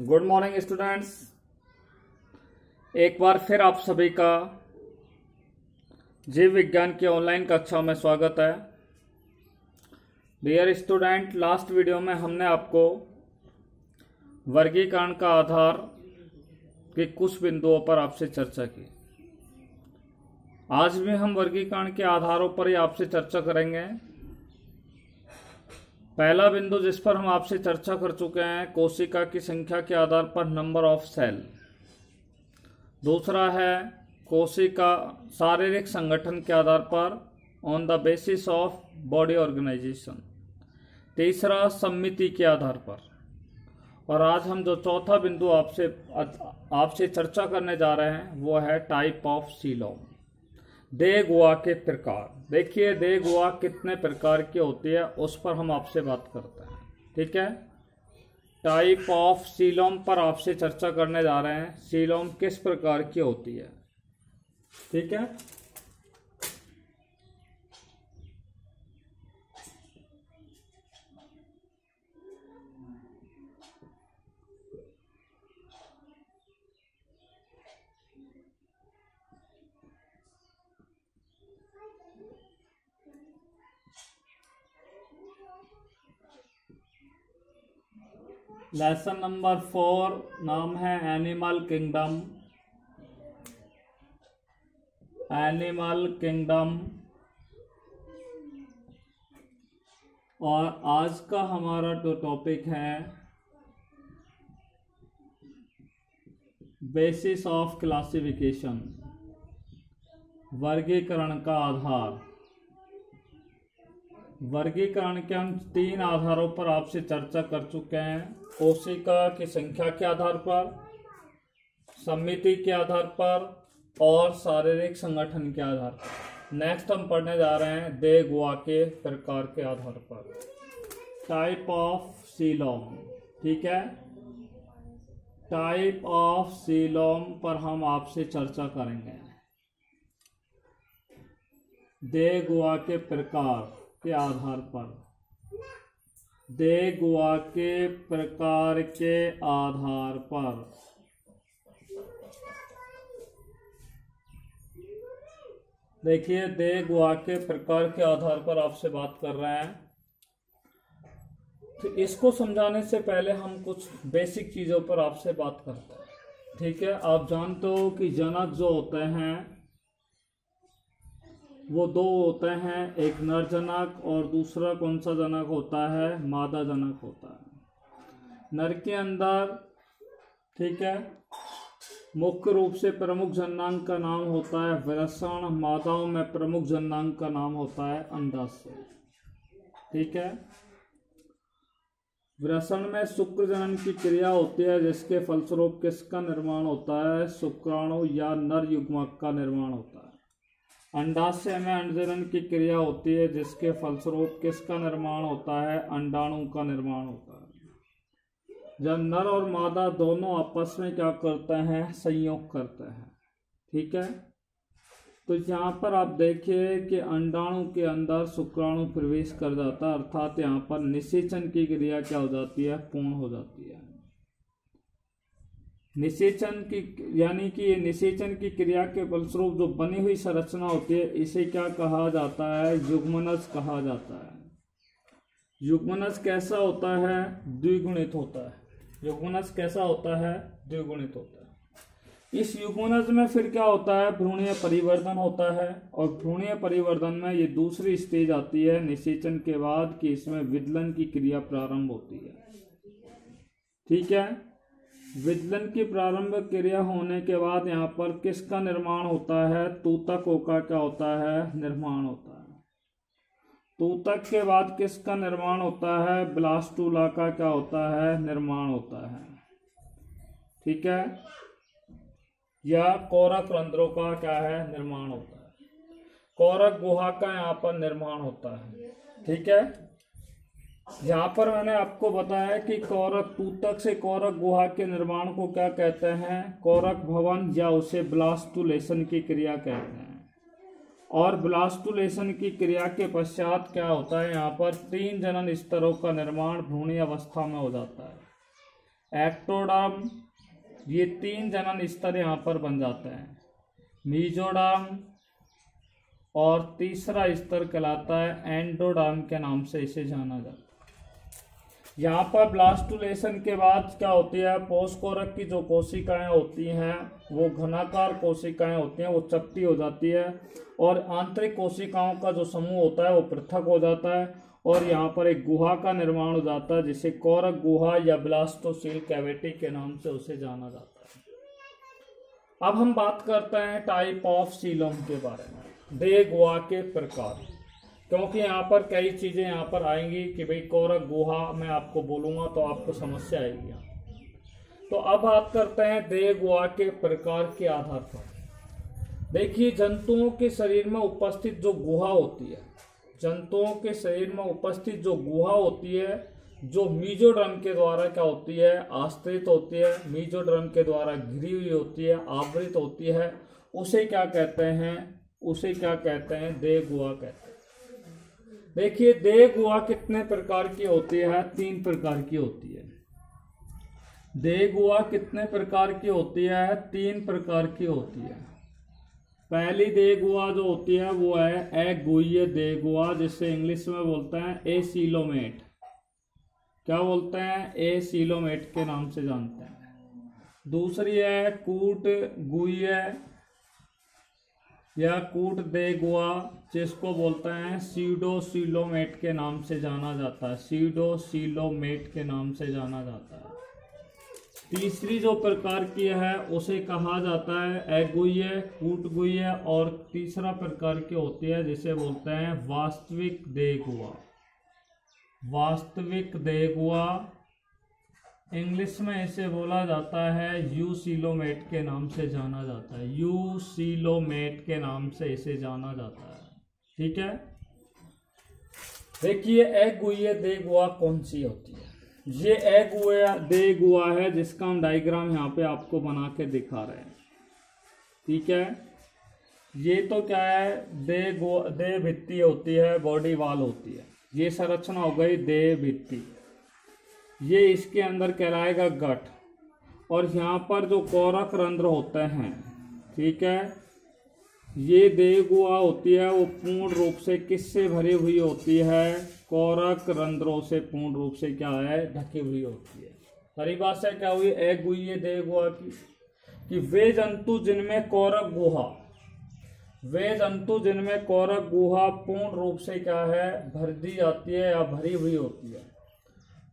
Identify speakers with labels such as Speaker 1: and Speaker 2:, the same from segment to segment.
Speaker 1: Good morning students एक बार फिर आप सभी का जीव विज्ञान की ऑनलाइन कक्षा में स्वागत है। डियर स्टूडेंट लास्ट वीडियो में हमने आपको वर्गीकरण का आधार के कुछ बिंदुओं पर आपसे चर्चा की। आज भी हम वर्गीकरण के आधारों पर ही आपसे चर्चा करेंगे। पहला बिंदु जिस पर हम आपसे चर्चा कर चुके हैं, कोशिका की संख्या के आधार पर नंबर ऑफ़ सेल दूसरा है, कोशिका शारीरिक संगठन के आधार पर on the basis of body organisation तीसरा, सम्मिति के आधार पर। और आज हम जो चौथा बिंदु आपसे आपसे चर्चा करने जा रहे हैं, वो है टाइप ऑफ़ सीलोम दे गुआ के प्रकार। देखिए दे गुआ कितने प्रकार की होती है, उस पर हम आपसे बात करते हैं। ठीक है? टाइप ऑफ़ सीलोम पर आपसे चर्चा करने जा रहे हैं। सीलोम किस प्रकार की होती है? ठीक है? लेसन नंबर फोर नाम है एनिमल किंगडम एनिमल किंगडम और आज का हमारा जो टॉपिक है बेसिस ऑफ़ क्लासिफिकेशन वर्गीकरण का आधार. वर्गीकरण के हम तीन आधारों पर आपसे चर्चा कर चुके हैं। कोशिका की संख्या के आधार पर, समिति के आधार पर और शारीरिक संगठन के आधार पर। नेक्स्ट हम पढ़ने जा रहे हैं दे गुआ के प्रकार के आधार पर। टाइप ऑफ़ सीलोम ठीक है? टाइप ऑफ़ सीलोम पर हम आपसे चर्चा करेंगे। दे गुआ के प्रकार के आधार पर। दे गुआ के प्रकार के आधार पर। देखिए, दे गुआ के प्रकार के आधार पर आपसे बात कर रहे हैं। तो इसको समझाने से पहले हम कुछ बेसिक चीज़ों पर आपसे बात करते हैं। ठीक है, आप जानते हो कि जनक जो होते हैं वो दो होते हैं, एक नर जनक और दूसरा कौन सा जनक होता है? मादा जनक होता है। नर के अंदर, ठीक है, मुख्य रूप से प्रमुख जनांग का नाम होता है विरसण। मादाओं में प्रमुख जनांग का नाम होता है अंडाशय। ठीक है? विरसण में शुक्र जनन की क्रिया होती है, जिसके फलस्वरूप किसका निर्माण होता है? शुक्राणु या नर युग्मक का निर्माण होता है। अंडाशय में अंडजनन की क्रिया होती है, जिसके फलस्वरूप किसका निर्माण होता है? अंडाणु का निर्माण होता है। जब नर और मादा दोनों आपस में क्या करते हैं? संयोग करते हैं। ठीक है? तो यहाँ पर आप देखिए कि अंडाणु के अंदर शुक्राणु प्रवेश कर जाता है, अर्थात यहाँ पर निषेचन की क्रिया क्या हो जाती है? पूर्ण हो जाती है। निषेचन की, यानी कि ये निषेचन की क्रिया के फलस्वरूप जो बनी हुई संरचना होती है, इसे क्या कहा जाता है? युग्मनज कहा जाता है। युग्मनज कैसा होता है? द्विगुणित होता है। युग्मनज कैसा होता है? द्विगुणित होता है। इस युग्मनज में फिर क्या होता है? भ्रूणीय परिवर्तन होता है और भ्रूणीय परिवर्तन में ये दूसरी स्टेज आती है, निषेचन के बाद कि इसमें विदलन की क्रिया प्रारंभ होती है। ठीक है? विदलन की प्रारंभ क्रिया होने के बाद यहाँ पर किसका निर्माण होता है? तूतकों का क्या होता है? निर्माण होता है। तूतक के बाद किसका निर्माण होता है? ब्लास्टूला का क्या होता है? निर्माण होता है। ठीक है? या कोरक रंध्रों का क्या है? निर्माण होता है। कोरक गुहा का यहाँ पर निर्माण होता है। ठीक है? यहाँ पर मैंने आपको बताया कि कौरक तूतक से कौरक गुहा के निर्माण को क्या कहते हैं? कौरक भवन या उसे ब्लास्टुलेशन की क्रिया कहते हैं। और ब्लास्टुलेशन की क्रिया के पश्चात क्या होता है? यहाँ पर तीन जनन स्तरों का निर्माण भ्रूणी अवस्था में हो जाता है। एक्टोडर्म ये तीन जनन स्तर यहाँ पर बन जाते हैं। मीजोडर्म और तीसरा स्तर कहलाता है एंडोडर्म के नाम से इसे जाना जाता है। यहाँ पर ब्लास्टुलेशन के बाद क्या होती है? पोस्कोरक की जो कोशिकाएँ होती हैं, वो घनाकार कोशिकाएँ होती हैं, वो चपटी हो जाती है और आंतरिक कोशिकाओं का जो समूह होता है, वो पृथक हो जाता है और यहाँ पर एक गुहा का निर्माण हो जाता है, जिसे कोरक गुहा या ब्लास्टोसील कैविटी के नाम से उसे जाना जाता है। अब हम बात करते हैं टाइप ऑफ़ सीलोम के बारे में। दे गुहा के प्रकार। क्योंकि यहाँ पर कई चीज़ें यहाँ पर आएँगी कि भाई कोरक गुहा मैं आपको बोलूँगा तो आपको समस्या आएगी तो अब बात करते हैं देह गुहा के प्रकार के आधार पर। देखिए, जंतुओं के शरीर में उपस्थित जो गुहा होती है, जंतुओं के शरीर में उपस्थित जो गुहा होती है, जो मीजोड्रम के द्वारा क्या होती है, आश्रित होती है मीजोड्रम के द्वारा घिरी हुई होती है, आवृत होती है, उसे क्या कहते हैं, उसे क्या कहते हैं, देह गुहा कहते हैं। देखिए देह गुहा कितने प्रकार की होती है? तीन प्रकार की होती है। देह गुहा कितने प्रकार की होती है? तीन प्रकार की होती है। पहली देह गुहा जो होती है, वो है ए गुए देह गुहा जिसे इंग्लिश में बोलते हैं ए सीलोमेट क्या बोलते हैं? ए सीलोमेट के नाम से जानते हैं। दूसरी है कूट गुए या कूट दे गुआ, जिसको बोलते हैं सीडो सीलोमेट के नाम से जाना जाता है। सीडो सीलोमेट के नाम से जाना जाता है। तीसरी जो प्रकार की है, उसे कहा जाता है एगुय कूट गुय और तीसरा प्रकार की होती है, जिसे बोलते हैं वास्तविक देगुआ वास्तविक देगुआ इंग्लिश में इसे बोला जाता है यू सीलोमेट के नाम से जाना जाता है। यू सीलोमेट के नाम से इसे जाना जाता है। ठीक है? देखिए एग गुए दे गुआ कौन सी होती है? ये एग गुआ दे गुआ है जिसका हम डायग्राम यहाँ पे आपको बना के दिखा रहे हैं। ठीक है? ये तो क्या है? दे गो दे भित्ति होती है, बॉडी वाल होती है। ये संरचना हो गई दे भित्ति ये इसके अंदर कहलाएगा गठ। और यहाँ पर जो कौरक रंध्र होते हैं, ठीक है, ये देगुआ होती है, वो पूर्ण रूप से किससे भरी हुई होती है? कौरक रंध्रों से पूर्ण रूप से क्या है? ढकी हुई होती है। हरी परिभाषा क्या हुई? एक हुई है देगुआ की, कि वे जंतु जिनमें कौरक गुहा, वे जंतु जिनमें कौरक गुहा पूर्ण रूप से क्या है? भर दी जाती है या भरी हुई होती है।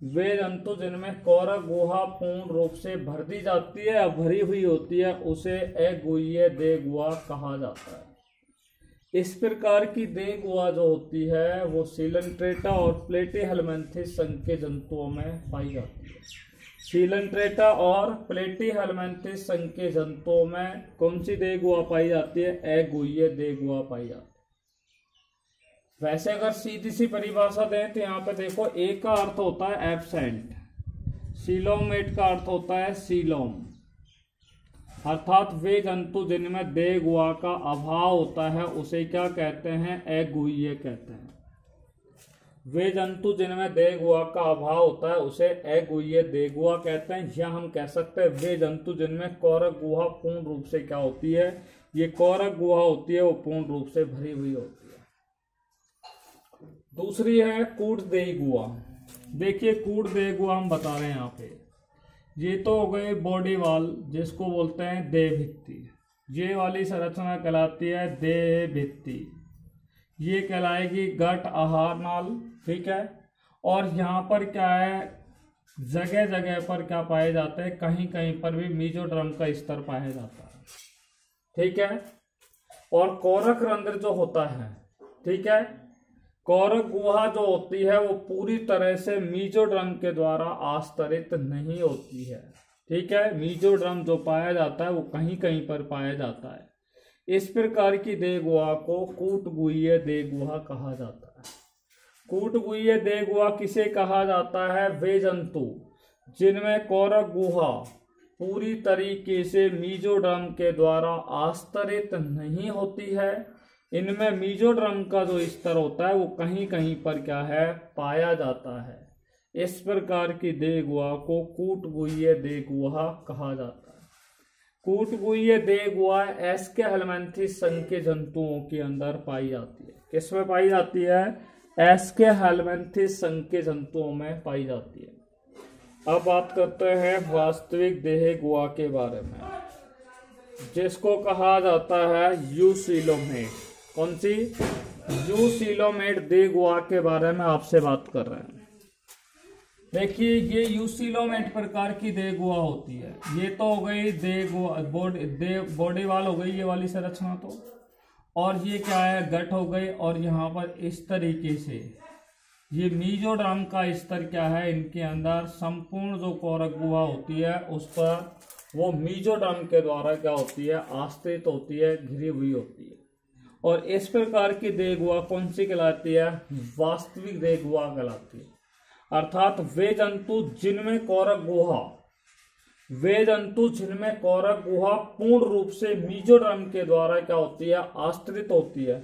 Speaker 1: वे जंतु जिनमें कौरक गुहा, पूर्ण रूप से भर दी जाती है या भरी हुई होती है, उसे अगुए दे गुआ कहा जाता है। इस प्रकार की दे गुआ जो होती है, वो सीलनट्रेटा और प्लेटी हेलमेंथिस संघ के जंतुओं में पाई जाती है। सीलनट्रेटा और प्लेटी हेलमेंथिस संघ के जंतुओं में कौन सी दे गुआ पाई जाती है? अगुए दे गुआ पाई जाती है। वैसे अगर सीधी सी परिभाषा दें तो यहाँ पे देखो ए का अर्थ होता है एबसेंट सीलोमेट का अर्थ होता है सीलोम अर्थात वे जंतु जिनमें दे गुआ का अभाव होता है, उसे क्या कहते हैं? एगुए कहते हैं. वे जंतु जिनमें दे गुआ का अभाव होता है, उसे एगुए देगुआ कहते हैं। या हम कह सकते हैं, वे जंतु जिनमें कौरक गुहा पूर्ण रूप से क्या होती है? ये कौरक गुहा होती है, वो पूर्ण रूप से भरी हुई होती है। दूसरी है कूट दे गुआ। देखिए, कूट दे गुआ हम बता रहे हैं यहाँ पे। ये तो हो गए बॉडी वाल, जिसको बोलते हैं दे भित्ति। ये वाली संरचना कहलाती है दे भित्ति। ये कहलाएगी गट आहार नाल, ठीक है? और यहाँ पर क्या है जगह जगह पर क्या पाए जाते हैं? कहीं कहीं पर भी मीजोड्रम का स्तर पाया जाता है। ठीक है? और कोरक रंध्र जो होता है, ठीक है? कौरक गुहा जो होती है, वो पूरी तरह से मीजोड्रम के द्वारा आस्तरित नहीं होती है। ठीक है? मीजो ड्रम जो पाया जाता है, वो कहीं कहीं पर पाया जाता है। इस प्रकार की दे गुहा को कूट गुए दे गुहा कहा जाता है। कूट गुए दे गुहा किसे कहा जाता है? वे जंतु, जिनमें कौरक गुहा पूरी तरीके से मीजोड्रम के द्वारा आस्तरित नहीं होती है इनमें मीजोड्रम का जो स्तर होता है, वो कहीं कहीं पर क्या है? पाया जाता है। इस प्रकार की देह गुहा को कूट गुह्य देह गुहा कहा जाता है। कूट गुह्य देह गुहा एस के हेलमेंथी संघ के जंतुओं के अंदर पाई जाती है। किसमें पाई जाती है? एस के हेलमेंथिस संघ के जंतुओं में पाई जाती है। अब बात करते हैं वास्तविक देह गुआ के बारे में, जिसको कहा जाता है यूसिलोमेट। कौन सी? यूसिलोमेट दे गुआ के बारे में आपसे बात कर रहे हैं। देखिए, ये यूसिलोमेट प्रकार की दे गुआ होती है। ये तो हो गई दे बॉडी, दे वाल हो गई ये वाली संरचना तो। और ये क्या है? गट हो गई और यहाँ पर इस तरीके से। ये मीजोड्राम का स्तर क्या है? इनके अंदर संपूर्ण जो कोरक गुहा होती है, उस पर वो मीजोड्राम के द्वारा क्या होती है? आश्रित होती है, घिरी हुई होती है। और इस प्रकार की देगुआ कौन सी कहलाती है? वास्तविक देगुआ कहलाती है। अर्थात वे जंतु जिनमें कौरक गुहा वे जंतु जिनमें कौरक गुहा पूर्ण रूप से मीजोड्रम के द्वारा क्या होती है? आश्रित होती है।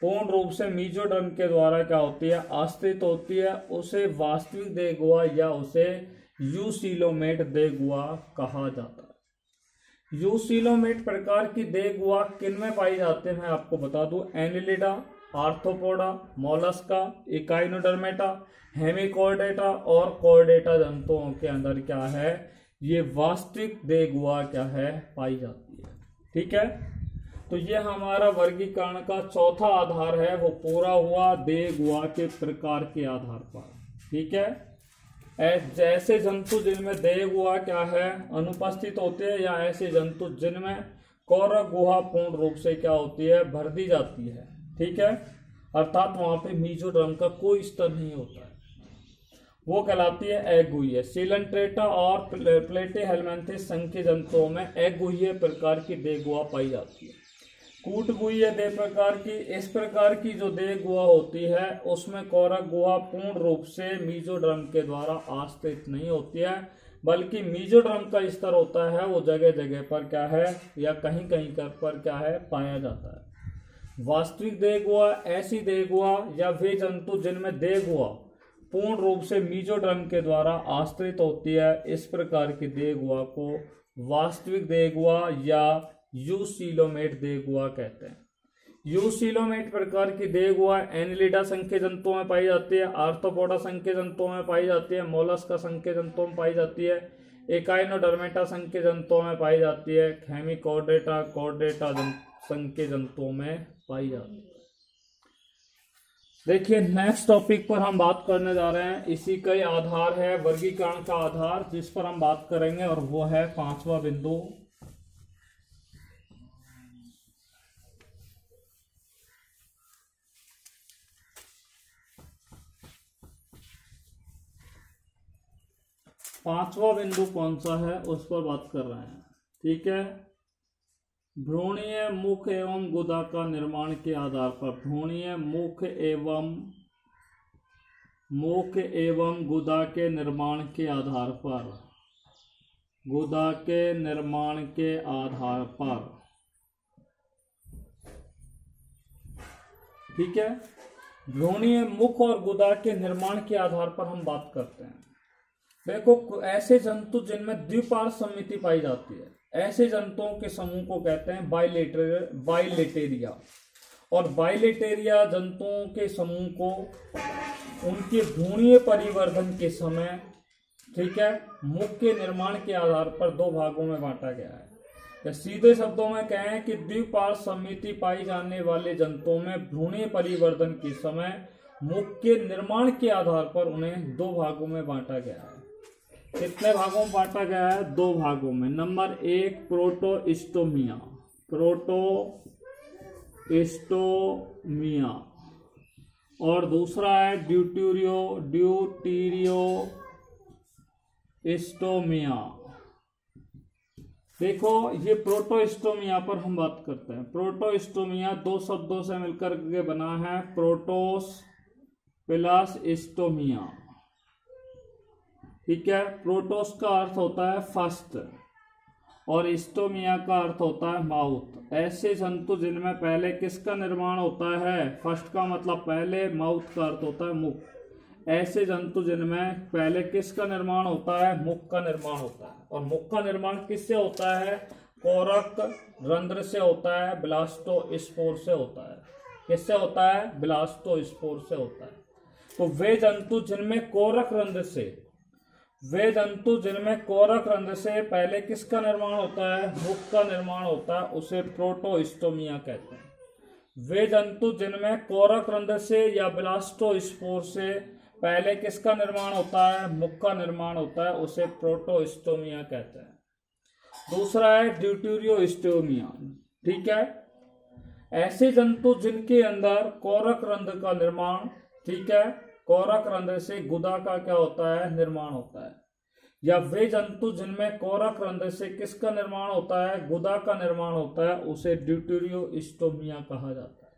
Speaker 1: पूर्ण रूप से मीजोडर्म के द्वारा क्या होती है? आश्रित होती है। उसे वास्तविक देगुआ या उसे यूसिलोमेट देगुआ कहा जाता है। यूसिलोमेट प्रकार की देगुआ किन में पाई जाते हैं? आपको बता दूँ, Annelida, Arthropoda, Mollusca, Echinodermata Hemichordata और कोर्डेटा जंतुओं के अंदर क्या है? ये वास्तविक देगुआ क्या है? पाई जाती है। ठीक है? तो ये हमारा वर्गीकरण का चौथा आधार है, वो पूरा हुआ दे गुआ के प्रकार के आधार पर। ठीक है? जैसे जंतु जिनमें दे गुहा क्या है? अनुपस्थित होते हैं या ऐसे जंतु जिनमें कौर गुहा पूर्ण रूप से क्या होती है? भर दी जाती है। ठीक है? अर्थात वहाँ पे मीजोड्रम का कोई स्तर नहीं होता है। वो कहलाती है एगुए सीलनट्रेटा और प्लेटे हेलमेंथिस संघ के जंतुओं में एगुए प्रकार की देगुआ पाई जाती है। कूट गुआ दे प्रकार की, इस प्रकार की जो दे गुआ होती है, उसमें कौरक गुआ पूर्ण रूप से मीजोड्रम के द्वारा आश्रित नहीं होती है, बल्कि मीजोड्रम का स्तर होता है, वो जगह जगह पर क्या है, या कहीं कहीं कर पर क्या है, पाया जाता है। वास्तविक देह गुआ ऐसी देह गुआ या वे जंतु जिनमें देह गुआ पूर्ण रूप से मीजोड्रम के द्वारा आश्रित होती है, इस प्रकार की देह गुआ को वास्तविक देह गुआ या यूसिलोमेट देगुआ कहते हैं। यूसिलोमेट प्रकार की देगुआ एनिलिडा संख्य जंतुओं में पाई जाती है, आर्थोपोडा संख्य जंतुओं में पाई जाती है मोलस का संख्य जंतुओं में पाई जाती है, एकाइनोडर्मेटा संख्य जंतुओं में पाई जाती है, खेमिकोडेटा, कोडेटा संख्य जंतुओं में पाई जाती है। देखिए नेक्स्ट टॉपिक पर हम बात करने जा रहे हैं। इसी का ही आधार है, वर्गीकरण का आधार, जिस पर हम बात करेंगे, और वो है पांचवा बिंदु पांचवा बिंदु कौन सा है, उस पर बात कर रहे हैं। ठीक है? भ्रूणीय मुख एवं गुदा का निर्माण के आधार पर। भ्रूणीय मुख एवं मुख एवं गुदा के निर्माण के आधार पर। गुदा के निर्माण के आधार पर। ठीक है? भ्रूणीय मुख और गुदा के निर्माण के आधार पर हम बात करते हैं। देखो ऐसे जंतु जिनमें द्विपार समिति पाई जाती है। ऐसे जंतुओं के समूह को कहते हैं बाइलेटर बाइलेटेरिया और बाइलेटेरिया जंतुओं के समूह को उनके भूणीय परिवर्धन के समय, ठीक है मुख के निर्माण के आधार पर दो भागों में बांटा गया है। या सीधे शब्दों में कहें कि द्विपार समिति पाई जाने वाले जंतुओं में भ्रूणीय परिवर्तन के समय मुख के निर्माण के आधार पर उन्हें दो भागों में बांटा गया है। कितने भागों में बांटा गया है? दो भागों में। नंबर एक प्रोटोस्टोमिया प्रोटोस्टोमिया और दूसरा है ड्यूटूरियो ड्यूटीरियो स्टोमिया देखो, ये प्रोटोस्टोमिया पर हम बात करते हैं। प्रोटोस्टोमिया दो शब्दों से मिलकर के बना है। प्रोटोस प्लस स्टोमिया ठीक है? प्रोटोस का अर्थ होता है फ़र्स्ट और इस्टोमिया का अर्थ होता है माउथ। ऐसे जंतु जिनमें पहले किसका निर्माण होता है? फ़र्स्ट का मतलब पहले, माउथ का अर्थ होता है मुख। ऐसे जंतु जिनमें पहले किसका निर्माण होता है? मुख का निर्माण होता है। और मुख का निर्माण किससे होता है? कोरक रंध्र से होता है ब्लास्टो स्पोर से होता है। किससे होता है? ब्लास्टो स्पोर से होता है। तो वे जंतु जिनमें कोरक रंध्र से वे जंतु जिनमें कोरक रंध्र से पहले किसका निर्माण होता है? मुख का निर्माण होता है, उसे प्रोटोस्टोमिया कहते हैं। वे जंतु जिनमें कोरक रंध्र से या ब्लास्टोस्पोर से पहले किसका निर्माण होता है? मुख का निर्माण होता है, उसे प्रोटोस्टोमिया कहते हैं। दूसरा है ड्यूटूरियोस्टोमिया ठीक है? ऐसे जंतु जिनके अंदर कोरक रंध्र का निर्माण, ठीक है कोरक रंध्र से गुदा का क्या होता है? निर्माण होता है। या वे जंतु जिनमें कोरक रंध्र से किसका निर्माण होता है? गुदा का निर्माण होता है, उसे ड्यूटेरियोस्टोमिया कहा जाता है।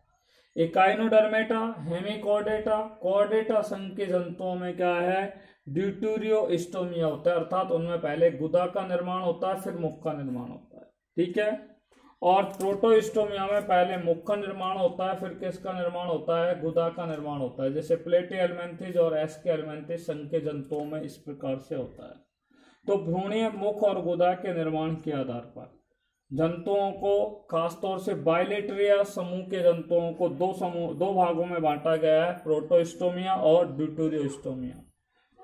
Speaker 1: इकाइनोडर्मेटा हेमिकोडेटा, कोडेटा संघ के जंतुओं में क्या है? ड्यूटूरियोस्टोमिया होता है, अर्थात उनमें पहले गुदा का निर्माण होता है, फिर मुख का निर्माण होता है। ठीक है? और प्रोटोस्टोमिया में पहले मुख का निर्माण होता है, फिर किसका निर्माण होता है? गुदा का निर्माण होता है। जैसे प्लेटी एलमेंथिस और एसके एलमेंथिस संघ के जंतुओं में इस प्रकार से होता है। तो भ्रूणीय मुख और गुदा के निर्माण के आधार पर जंतुओं को, खासतौर से बायोलेट्रिया समूह के जंतुओं को दो समूह, दो भागों में बांटा गया है प्रोटोस्टोमिया और ड्यूटोरियोस्टोमिया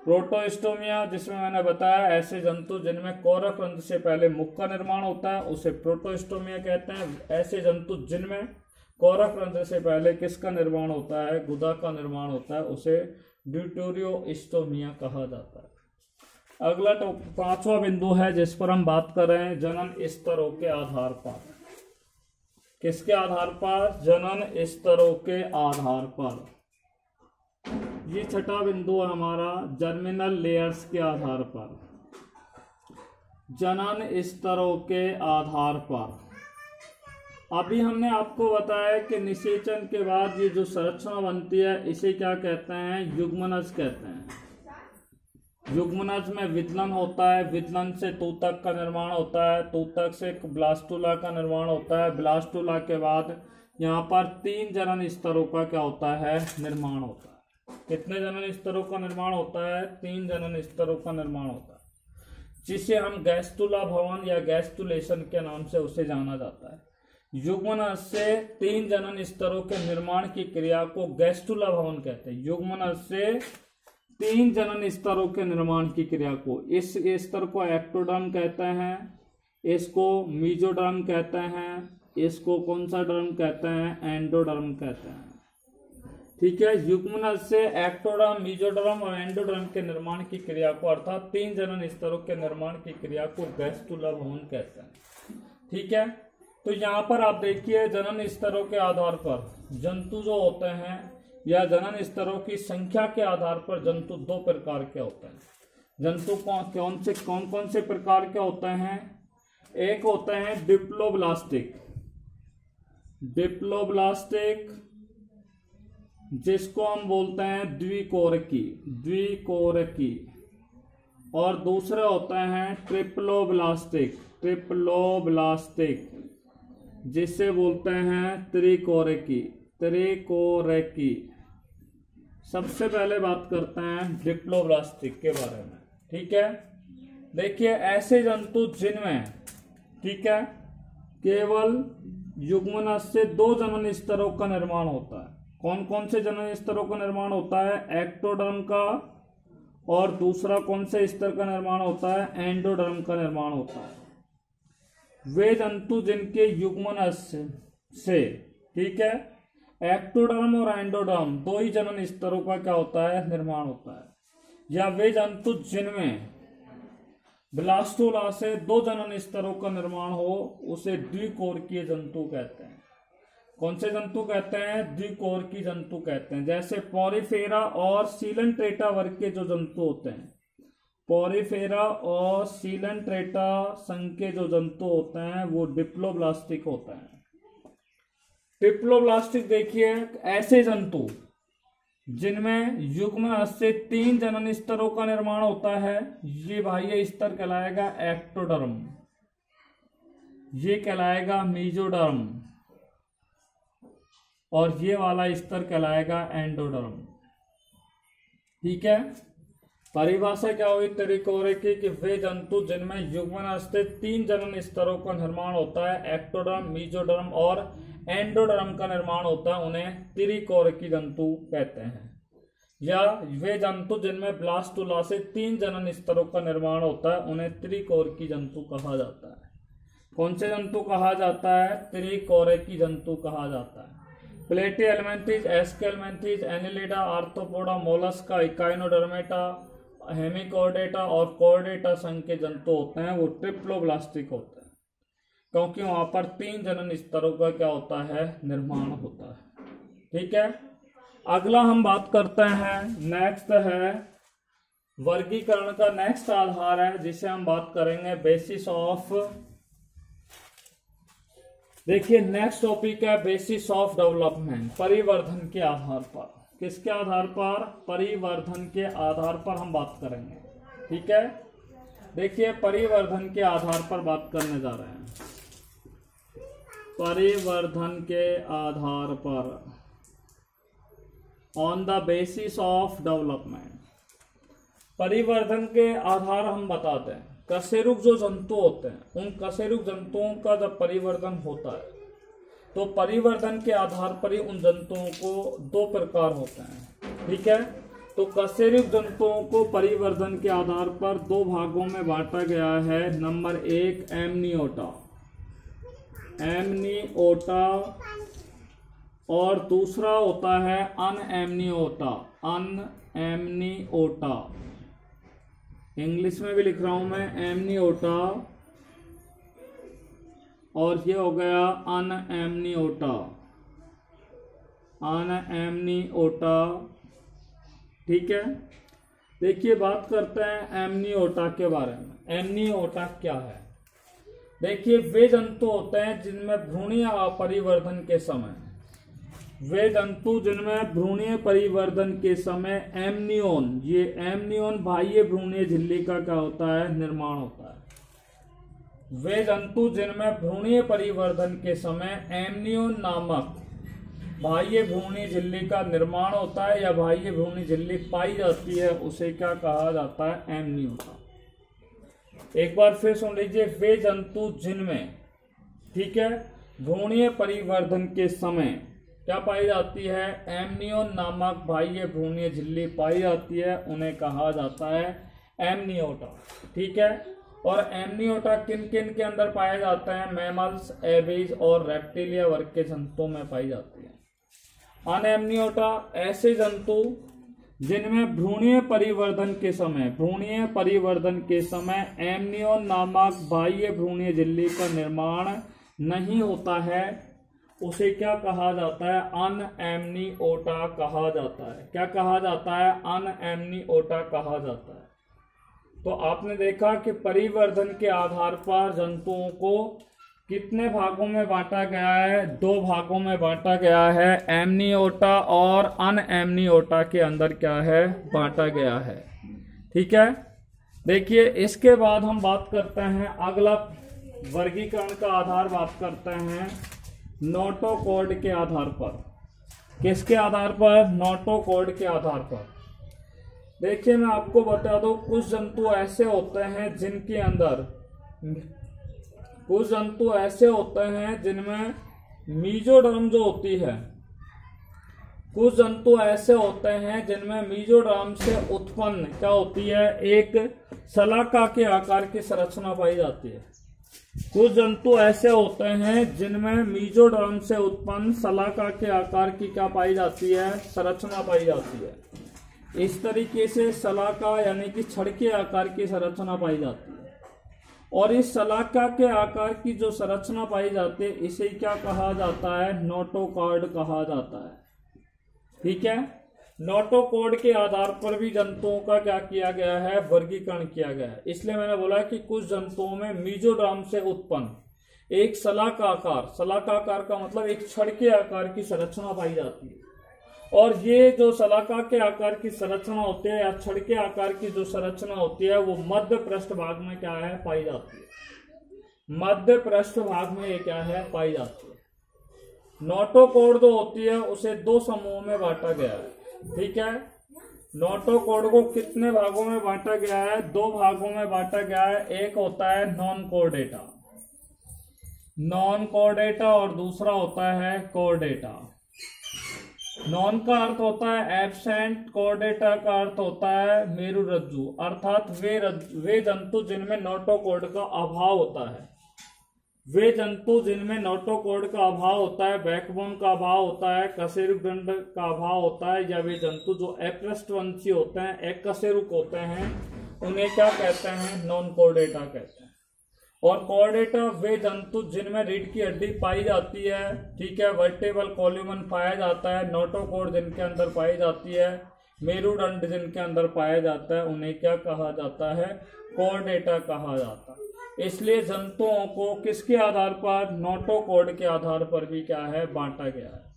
Speaker 1: प्रोटोस्टोमिया, जिसमें मैंने बताया, ऐसे जंतु जिनमें कोरक रंध्र से पहले मुख का निर्माण होता है, उसे प्रोटोस्टोमिया कहते हैं। ऐसे जंतु जिनमें कोरक रंध्र से पहले किसका निर्माण होता है? गुदा का निर्माण होता है, उसे ड्यूटोरियोस्टोमिया कहा जाता है। अगला तो पांचवा बिंदु है, जिस पर हम बात कर रहे हैं, जनन स्तरों के आधार पर। किसके आधार पर? जनन स्तरों के आधार पर। ये छठा बिंदु है हमारा जर्मिनल लेयर्स के आधार पर। जनन स्तरों के आधार पर। अभी हमने आपको बताया कि निषेचन के बाद ये जो संरचना बनती है, इसे क्या कहते हैं? युग्मनज कहते हैं। युग्मनज में विदलन होता है। विदलन से तूतक का निर्माण होता है। तूतक से ब्लास्टुला का निर्माण होता है। ब्लास्टुला के बाद यहाँ पर तीन जनन स्तरों का क्या होता है? निर्माण होता है। कितने जनन स्तरों का निर्माण होता है? तीन जनन स्तरों का निर्माण होता है। जिसे हम गैस्तुला भवन या गैस्टुलेशन के नाम से उसे जाना जाता है। युग्मन से तीन जनन स्तरों के निर्माण की क्रिया को गैस्टुला भवन कहते हैं। युग्मन से तीन जनन स्तरों के निर्माण की क्रिया को इस स्तर को एक्टोडर्म कहते हैं, इसको मीजोडर्म कहते हैं, इसको कौन सा डर्म कहते हैं? एंडोडर्म कहते हैं। ठीक है, युग्मनल से एक्टोडर्म, मीजोडर्म और एंडोडर्म के निर्माण की क्रिया को, अर्थात तीन जनन स्तरों के निर्माण की क्रिया को गैस्टुला भवन कहते हैं। ठीक है? तो यहाँ पर आप देखिए जनन स्तरों के आधार पर जंतु जो होते हैं या जनन स्तरों की संख्या के आधार पर जंतु दो प्रकार के होते हैं। जंतु कौन कौन से कौन कौन से प्रकार के होते हैं? एक होते हैं डिप्लोब्लास्टिक। डिप्लोब्लास्टिक जिसको हम बोलते हैं द्विकोरकी द्विकोरकी। और दूसरे होते हैं ट्रिप्लोब्लास्टिक ट्रिप्लोब्लास्टिक, जिसे बोलते हैं त्रिकोरकी त्रिकोरकी। सबसे पहले बात करते हैं डिप्लोब्लास्टिक के बारे में, ठीक है? देखिए, ऐसे जंतु जिनमें, ठीक है, केवल युग्मन से दो जनन स्तरों का निर्माण होता है। कौन कौन से जनन स्तरों का निर्माण होता है? एक्टोडर्म का और दूसरा कौन से स्तर का निर्माण होता है? एंडोडर्म का निर्माण होता है। वे जंतु जिनके युग्मन से ठीक है? एक्टोडर्म और एंडोडर्म दो ही जनन स्तरों का क्या होता है? निर्माण होता है। या वे जंतु जिनमें ब्लास्टोला से दो जनन स्तरों का निर्माण हो, उसे द्विकोरकीय जंतु कहते हैं। कौन से जंतु कहते हैं? द्विकोर की जंतु कहते हैं। जैसे पॉरीफेरा और सीलन ट्रेटा वर्ग के जो जंतु होते हैं। पॉरीफेरा और सीलन ट्रेटा संघ के जो जंतु होते हैं, वो डिप्लोब्लास्टिक होते हैं। डिप्लोब्लास्टिक देखिए, ऐसे जंतु जिनमें युग्म से तीन जनन स्तरों का निर्माण होता है। ये बाह्य स्तर कहलाएगा एक्टोडर्म। ये कहलाएगा मीजोडर्म। और ये वाला स्तर कहलाएगा एंडोडर्म। ठीक है? परिभाषा क्या हुई? तरीकोरे की कि वे जंतु जिनमें युग्मन स्थित तीन जनन स्तरों का निर्माण होता है, एक्टोडर्म, मीजोडर्म और एंडोडर्म का निर्माण होता है, उन्हें त्रिकोर की जंतु कहते हैं। या वे जंतु जिनमें ब्लास्टुला से तीन जनन स्तरों का निर्माण होता है, उन्हें त्रिकोर की जंतु कहा जाता है। कौन से जंतु कहा जाता है? त्रिकोरे की जंतु कहा जाता है। प्लेटी एलिमेंट्रीज एस्के एलिमेंट्रीज Annelida Arthropoda Mollusca, Echinodermata, Hemichordata और कोर्डेटा संघ के जंतु होते हैं, वो ट्रिप्लोब्लास्टिक होते हैं। क्योंकि वहाँ पर तीन जनन स्तरों का क्या होता है? निर्माण होता है। ठीक है? अगला हम बात करते हैं नेक्स्ट है, वर्गीकरण का नेक्स्ट आधार है, जिसे हम बात करेंगे बेसिस ऑफ़ देखिए नेक्स्ट टॉपिक है बेसिस ऑफ़ डेवलपमेंट परिवर्धन के आधार पर। किसके आधार पर? परिवर्धन के आधार पर हम बात करेंगे। ठीक है? देखिए, परिवर्धन के आधार पर बात करने जा रहे हैं। परिवर्धन के आधार पर। On the basis of development परिवर्धन के आधार हम बताते हैं। कशेरुक जो जंतु होते हैं, उन कशेरुक जंतुओं का जब परिवर्तन होता है तो परिवर्तन के आधार पर ही उन जंतुओं को दो प्रकार होते हैं, ठीक है? तो कशेरुक जंतुओं को परिवर्तन के आधार पर दो भागों में बांटा गया है। नंबर एक, एमनियोटा। एमनियोटा और दूसरा होता है anamniota anamniota English में भी लिख रहा हूँ मैं, एमनियोटा। और ये हो गया अन एमनियोटा अन एमनियोटा ठीक है? देखिए, बात करते हैं एमनियोटा के बारे में। एमनियोटा क्या है? देखिए वे जंतु होते हैं जिनमें भ्रूणीय अपरिवर्धन के समय। वे जंतु जिनमें भ्रूणीय परिवर्धन के समय एमनियोन, ये एमनियोन बाह्य भ्रूणीय झिल्ली का क्या होता है, निर्माण होता है। वे जंतु जिनमें भ्रूणीय परिवर्धन के समय एमनियोन नामक बाह्य भ्रूणी झिल्ली का निर्माण होता है या बाह्य भ्रूणी झिल्ली पाई जाती है, उसे क्या कहा जाता है? एमनियोटा एक बार फिर सुन लीजिए वे जंतु जिनमें, ठीक है, भ्रूणीय परिवर्धन के समय क्या पाई जाती है? एमनियोन नामक बाह्य भ्रूणीय झिल्ली पाई जाती है, उन्हें कहा जाता है एमनियोटा। ठीक है? और एमनियोटा किन किन के अंदर पाया जाता है? मैमल्स, एबीज और रेप्टिलिया वर्ग के जंतुओं में पाई जाती है। अनएमनियोटा ऐसे जंतु जिनमें भ्रूणीय परिवर्धन के समय, भ्रूणीय परिवर्धन के समय एमनियोन नामक बाह्य भ्रूणीय झिल्ली का निर्माण नहीं होता है। उसे क्या कहा जाता है? अन एमनी ओटा कहा जाता है। क्या कहा जाता है? अन एमनी ओटा कहा जाता है। तो आपने देखा कि परिवर्धन के आधार पर जंतुओं को कितने भागों में बांटा गया है? दो भागों में बांटा गया है। एमनियोटा और अन एमनियोटा के अंदर क्या है? बांटा गया है। ठीक है? देखिए, इसके बाद हम बात करते हैं। अगला वर्गीकरण का आधार बात करते हैं। नोटोकोड के आधार पर। किसके आधार पर? नोटोकोड के आधार पर। देखिए, मैं आपको बता दूँ, कुछ जंतु ऐसे होते हैं जिनके अंदर कुछ जंतु ऐसे होते हैं जिनमें मीजोडर्म जो होती है, कुछ जंतु ऐसे होते हैं जिनमें मीजोडर्म से उत्पन्न क्या होती है? एक सलाका के आकार की संरचना पाई जाती है। कुछ जंतु ऐसे होते हैं जिनमें मीजोडर्म से उत्पन्न सलाका के आकार की क्या पाई जाती है? संरचना पाई जाती है। इस तरीके से सलाका यानी कि छड़ के आकार की संरचना पाई जाती है। और इस सलाका के आकार की जो संरचना पाई जाती है, इसे क्या कहा जाता है? नोटोकार्ड कहा जाता है। ठीक है? नोटोकोड के आधार पर भी जंतुओं का क्या किया गया है? वर्गीकरण किया गया है। इसलिए मैंने बोला कि कुछ जंतुओं में मीजोड्राम से उत्पन्न, एक सलाका आकार सलाका आकार का मतलब एक छड़ के आकार की संरचना पाई जाती है। और ये जो सलाका के आकार की संरचना होती है या छड़ के आकार की जो संरचना होती है, वो मध्य पृष्ठ भाग में क्या है? पाई जाती है। मध्य पृष्ठ भाग में ये क्या है? पाई जाती है। नोटोकोड जो होती है, उसे दो समूहों में बांटा गया है। ठीक है? नोटो कोड को कितने भागों में बांटा गया है? दो भागों में बांटा गया है। एक होता है non core data non core data और दूसरा होता है कोर डेटा नॉन का अर्थ होता है एबसेंट कोर डेटा का अर्थ होता है मेरु रज्जु। अर्थात वे रज्जु वे जंतु जिनमें नोटो कोड का अभाव होता है। वे जंतु जिनमें नोटोकोड का अभाव होता है बैकबोन का अभाव होता है कशेरुक का अभाव होता है, या वे जंतु जो एप्रस्टवंशी होते हैं एक कशेरुक होते हैं, उन्हें क्या कहते हैं? नॉन कोर्डेटा कहते हैं। और कोर्डेटा वे जंतु जिनमें रीढ़ की हड्डी पाई जाती है, ठीक है वर्टेबल कॉल्यूमन पाया जाता है नोटोकोड जिनके अंदर पाई जाती है, मेरुदंड जिनके अंदर पाया जाता है, उन्हें क्या कहा जाता है? कोर्डेटा कहा जाता है। इसलिए जंतुओं को किसके आधार पर? नोटो कोड के आधार पर भी क्या है? बांटा गया है।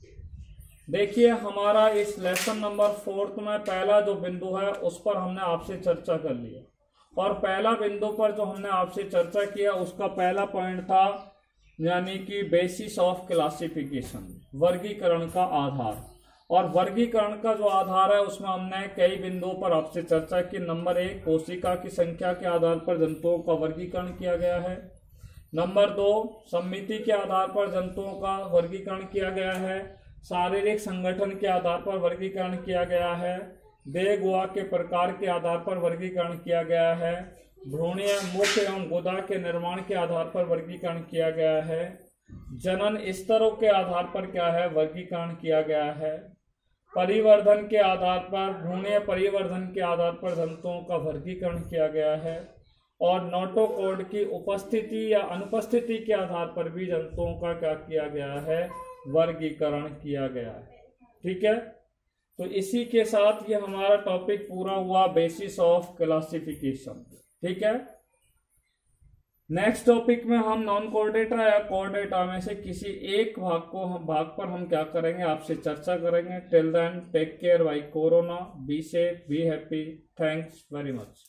Speaker 1: देखिए, हमारा इस लेसन नंबर फोर्थ में पहला जो बिंदु है, उस पर हमने आपसे चर्चा कर लिया और पहला बिंदु पर जो हमने आपसे चर्चा किया उसका पहला पॉइंट था, यानी कि बेसिस ऑफ़ क्लासिफिकेशन वर्गीकरण का आधार। और वर्गीकरण का जो आधार है, उसमें हमने कई बिंदुओं पर आपसे चर्चा की। नंबर एक, कोशिका की संख्या के आधार पर जंतुओं का वर्गीकरण किया गया है। नंबर दो समिति के आधार पर जंतुओं का वर्गीकरण किया गया है। शारीरिक संगठन के आधार पर वर्गीकरण किया गया है। देह गुआ के प्रकार के आधार पर वर्गीकरण किया गया है। भ्रूणीय, मुख एवं गुदा के निर्माण के आधार पर वर्गीकरण किया गया है। जनन स्तरों के आधार पर क्या है? वर्गीकरण किया गया है। परिवर्धन के आधार पर भ्रूणीय परिवर्धन के आधार पर जंतुओं का वर्गीकरण किया गया है और नोटोकोड की उपस्थिति या अनुपस्थिति के आधार पर भी जंतुओं का क्या किया गया है? वर्गीकरण किया गया है। ठीक है? तो इसी के साथ ये हमारा टॉपिक पूरा हुआ बेसिस ऑफ़ क्लासिफिकेशन ठीक है? नेक्स्ट टॉपिक में हम नॉन कोऑर्डिनेटर या कोऑर्डिनेटर में से किसी एक भाग को भाग पर हम क्या करेंगे? आपसे चर्चा करेंगे। Till then take care bye corona be safe be happy thanks very much